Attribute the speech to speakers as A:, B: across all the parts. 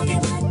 A: only.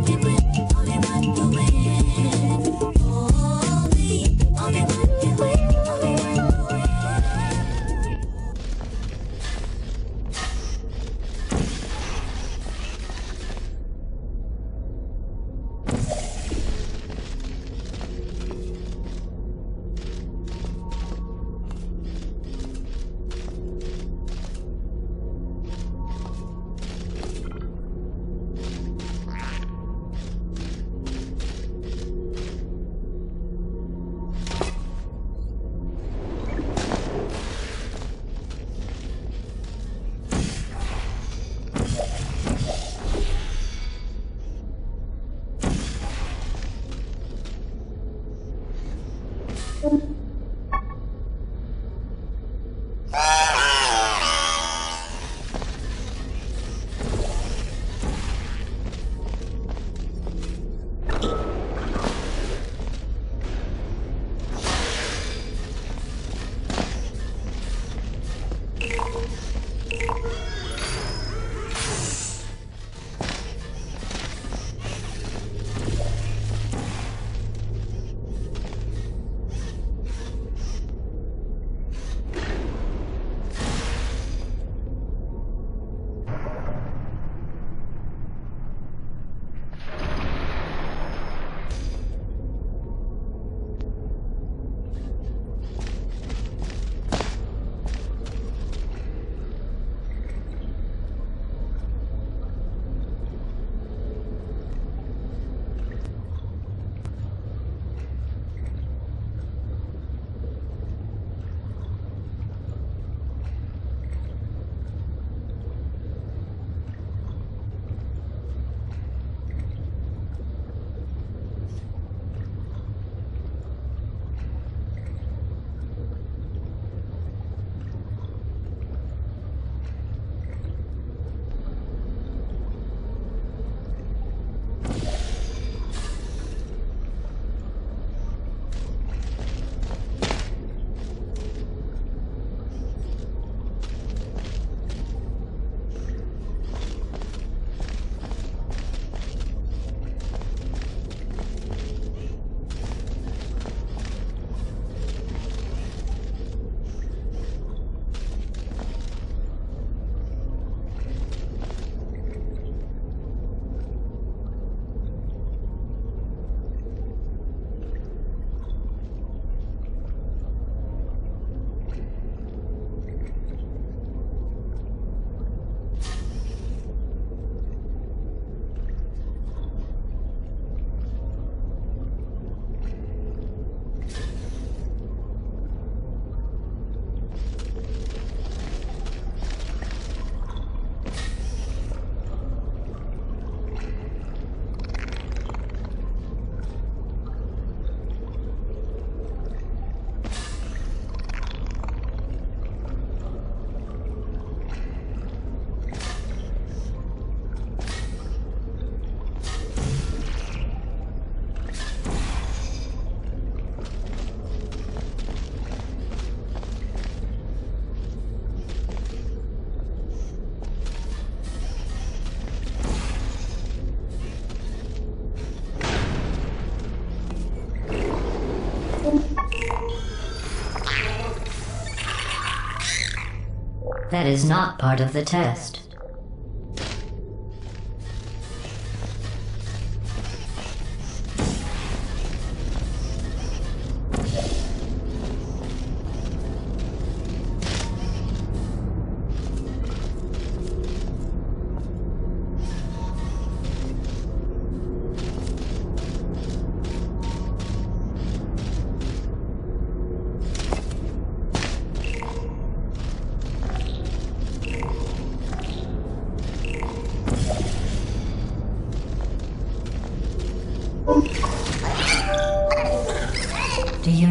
A: That is not part of the test.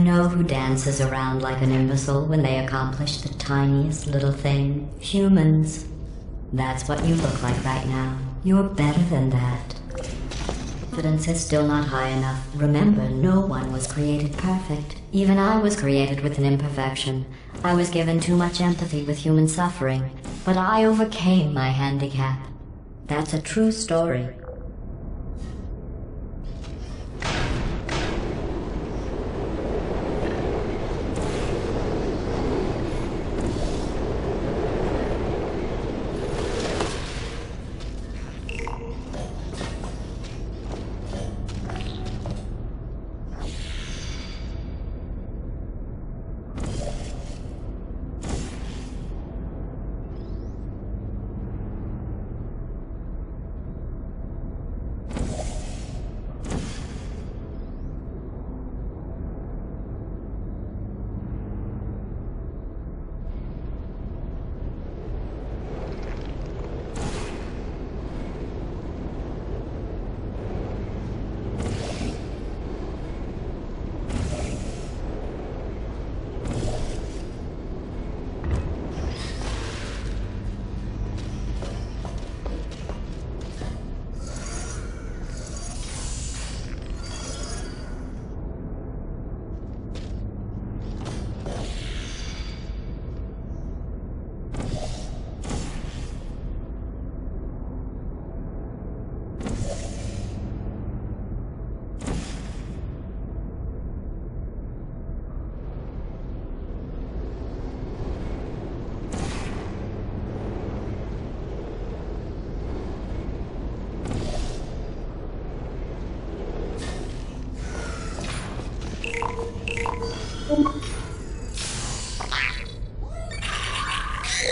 A: Know who dances around like an imbecile when they accomplish the tiniest little thing? Humans. That's what you look like right now. You're better than that. Confidence is still not high enough. Remember, no one was created perfect. Even I was created with an imperfection. I was given too much empathy with human suffering. But I overcame my handicap. That's a true story.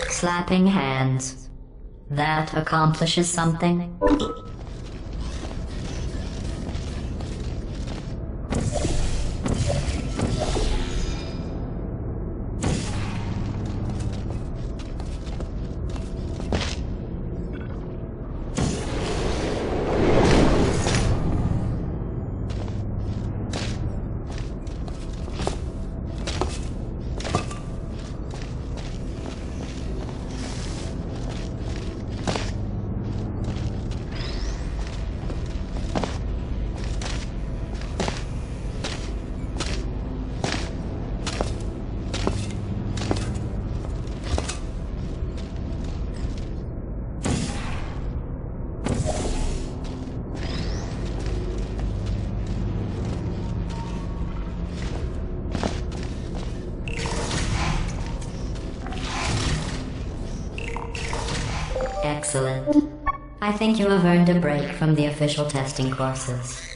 A: Slapping hands. That accomplishes something? Excellent. I think you have earned a break from the official testing courses.